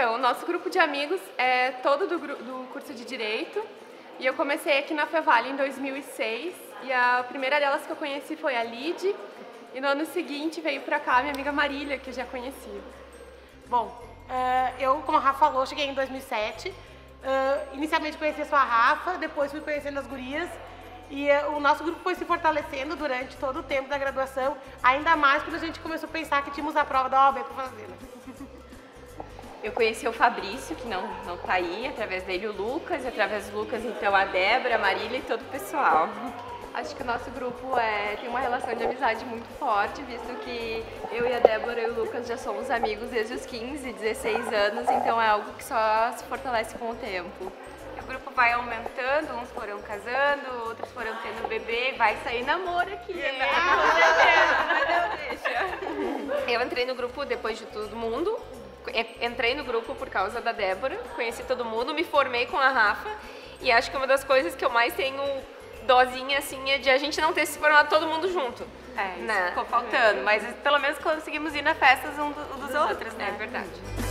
Então, o nosso grupo de amigos é todo do, do curso de Direito. E eu comecei aqui na Fevale em 2006. E a primeira delas que eu conheci foi a Lid. E no ano seguinte veio pra cá minha amiga Marília, que eu já conhecia. Bom, uh, eu, como a Rafa falou, cheguei em 2007. Uh, inicialmente conheci a Rafa, depois fui conhecendo as gurias. E uh, o nosso grupo foi se fortalecendo durante todo o tempo da graduação, ainda mais quando a gente começou a pensar que tínhamos a prova da OAB para fazer. Né? Eu conheci o Fabrício, que não, não tá aí, através dele o Lucas, e através do Lucas, então, a Débora, a Marília e todo o pessoal. Acho que o nosso grupo é, tem uma relação de amizade muito forte, visto que eu e a Débora e o Lucas já somos amigos desde os 15, 16 anos, então é algo que só se fortalece com o tempo. O grupo vai aumentando, uns foram casando, outros foram tendo bebê, vai sair namoro aqui. Né? Mas deixa. Eu entrei no grupo depois de todo mundo, entrei no grupo por causa da Débora, conheci todo mundo, me formei com a Rafa e acho que uma das coisas que eu mais tenho dozinha assim é de a gente não ter se formado todo mundo junto. É, isso né? ficou faltando, mas pelo menos conseguimos ir na festas um, do, um dos, dos outros, outros, né? É verdade.